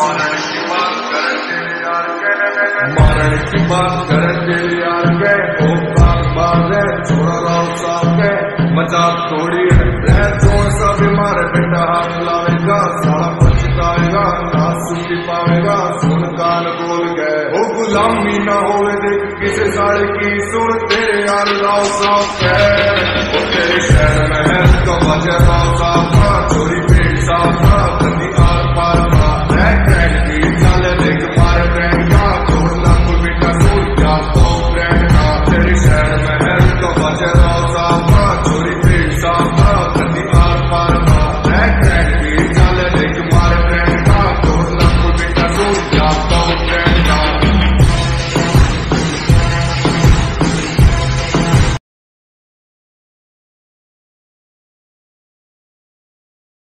मारण की बात कर तेरे यार के मारण की बात कर तेरे यार के ओ बात बात है छोड़ा राव साहब के मज़ाक थोड़ी है रह ज़ोर सा बीमार बेटा हाथ लावेगा साला पछताएगा ना सुखी पाएगा सुन कान बोल गए ओ गुलामी ना होवे दे किसे साले की सुन तेरे यार राव साहब के ओ तेरे शहर में